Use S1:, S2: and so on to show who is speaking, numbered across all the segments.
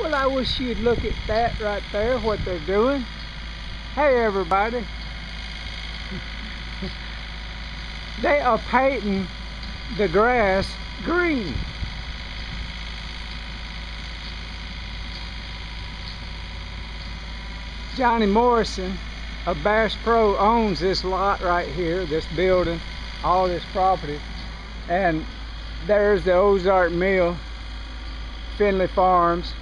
S1: Well, I wish you'd look at that right there, what they're doing. Hey, everybody. they are painting the grass green. Johnny Morrison of Bass Pro owns this lot right here, this building, all this property. And there's the Ozark Mill, Finley Farms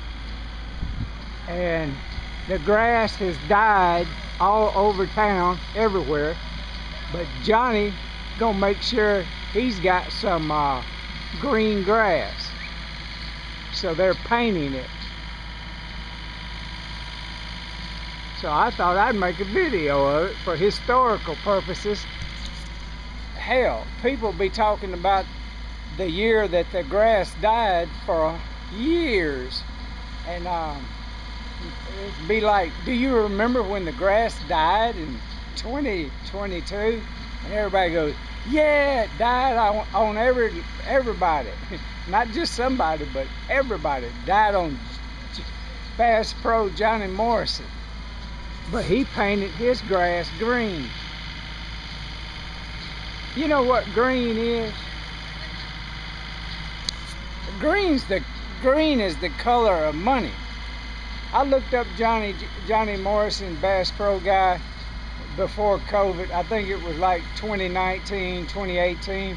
S1: and the grass has died all over town everywhere. But Johnny gonna make sure he's got some uh, green grass. So they're painting it. So I thought I'd make a video of it for historical purposes. Hell people be talking about the year that the grass died for years. And um, be like, do you remember when the grass died in 2022? And everybody goes, yeah, it died on, on every everybody. Not just somebody, but everybody died on Bass Pro Johnny Morrison. But he painted his grass green. You know what green is? Green's the green is the color of money. I looked up Johnny Johnny Morrison Bass Pro guy before COVID. I think it was like 2019, 2018.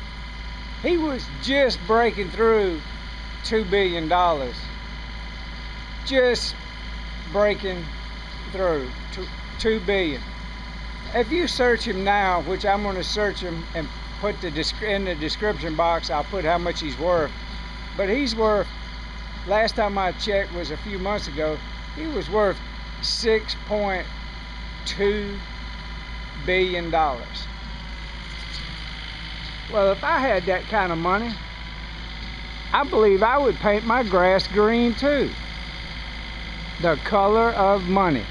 S1: He was just breaking through $2 billion. Just breaking through 2 billion. If you search him now, which I'm going to search him and put the in the description box, I'll put how much he's worth. But he's worth, last time I checked was a few months ago, he was worth 6.2 billion dollars. Well, if I had that kind of money, I believe I would paint my grass green too. The color of money.